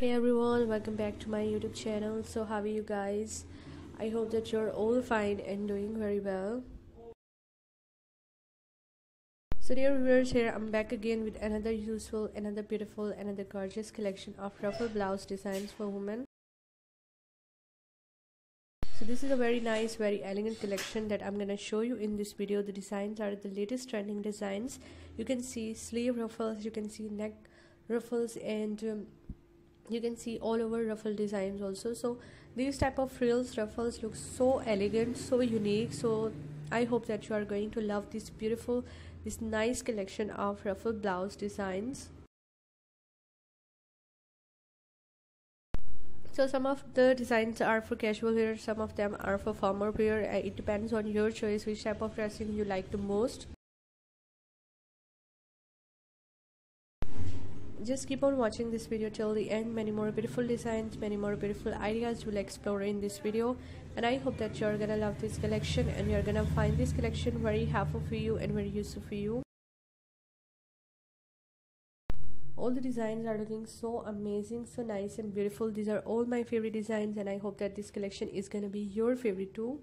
hey everyone. Welcome back to my youtube channel. So how are you guys? I hope that you're all fine and doing very well. So dear viewers here i'm back again with another useful another beautiful another gorgeous collection of ruffle blouse designs for women. So this is a very nice very elegant collection that i'm gonna show you in this video. The designs are the latest trending designs. You can see sleeve ruffles you can see neck ruffles and um, you can see all over ruffle designs also. So these type of frills ruffles look so elegant so unique. So i hope that you are going to love this beautiful this nice collection of ruffle blouse designs. So some of the designs are for casual wear some of them are for formal wear. Uh, it depends on your choice which type of dressing you like the most just keep on watching this video till the end. Many more beautiful designs many more beautiful ideas we'll explore in this video. And i hope that you're gonna love this collection and you're gonna find this collection very helpful for you and very useful for you. All the designs are looking so amazing so nice and beautiful. These are all my favorite designs and i hope that this collection is to be your favorite too.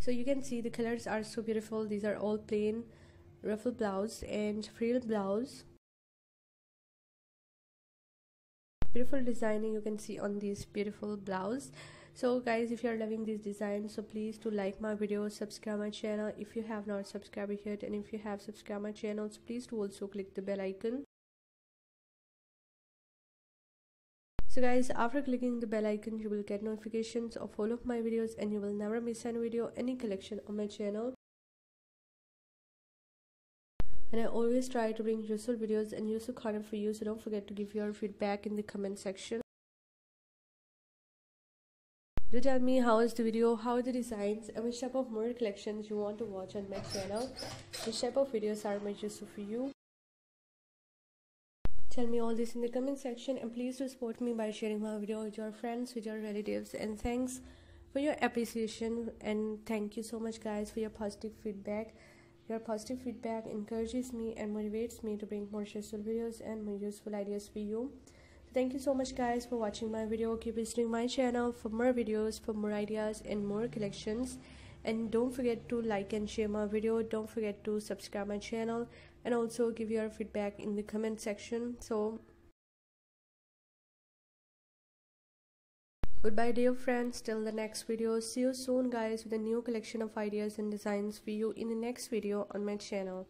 So you can see the colors are so beautiful. These are all plain ruffle blouse and frill blouse. Beautiful designing you can see on this beautiful blouse. So guys if you are loving these designs so please do like my video subscribe my channel. If you have not subscribed yet and if you have subscribed my channel so please do also click the bell icon. So guys after clicking the bell icon you will get notifications of all of my videos and you will never miss any video any collection on my channel and I always try to bring useful videos and useful content for you so don't forget to give your feedback in the comment section. Do tell me how is the video? How are the designs? And which type of more collections you want to watch on my channel? Which type of videos are most useful for you? Tell me all this in the comment section and please do support me by sharing my video with your friends with your relatives and thanks for your appreciation. And thank you so much guys for your positive feedback your positive feedback encourages me and motivates me to bring more useful videos and more useful ideas for you. Thank you so much guys for watching my video. Keep visiting my channel for more videos for more ideas and more collections. And don't forget to like and share my video. Don't forget to subscribe my channel. And also give your feedback in the comment section. So goodbye dear friends. Till the next video. See you soon guys with a new collection of ideas and designs for you in the next video on my channel